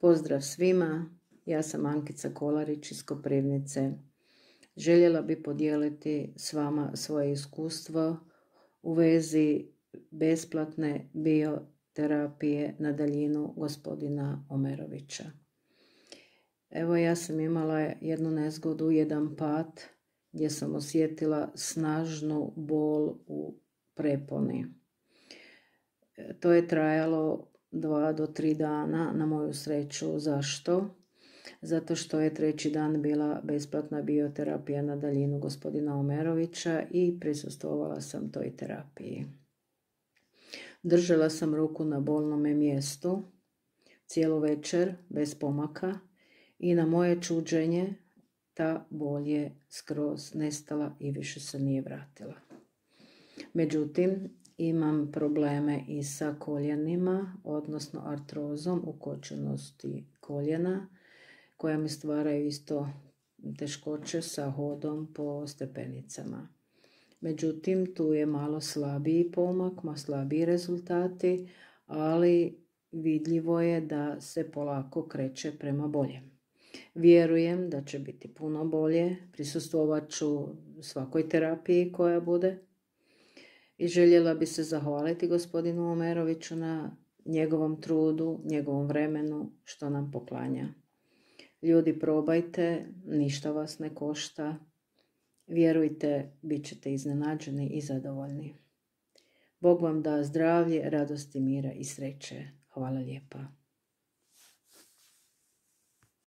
Pozdrav svima, ja sam Ankica Kolarić iz Koprivnice. Željela bi podijeliti s vama svoje iskustvo u vezi besplatne bioterapije na daljinu gospodina Omerovića. Evo ja sam imala jednu nezgodu, jedan pat gdje sam osjetila snažnu bol u preponi. E, to je trajalo dva do tri dana na moju sreću. Zašto? Zato što je treći dan bila besplatna bioterapija na daljinu gospodina Omerovića i prisustvovala sam toj terapiji. Držala sam ruku na bolnome mjestu cijelu večer bez pomaka i na moje čuđenje ta bol je skroz nestala i više se nije vratila. Međutim, imam probleme i sa koljenima, odnosno artrozom u kočenosti koljena, koja mi stvaraju isto teškoće sa hodom po stepenicama. Međutim, tu je malo slabiji pomak, malo slabiji rezultati, ali vidljivo je da se polako kreće prema boljem. Vjerujem da će biti puno bolje, prisustvovat ću svakoj terapiji koja bude i željela bi se zahvaliti gospodinu Omeroviću na njegovom trudu, njegovom vremenu što nam poklanja. Ljudi probajte, ništa vas ne košta, vjerujte, bit ćete iznenađeni i zadovoljni. Bog vam da zdravlje, radosti, mira i sreće. Hvala lijepa.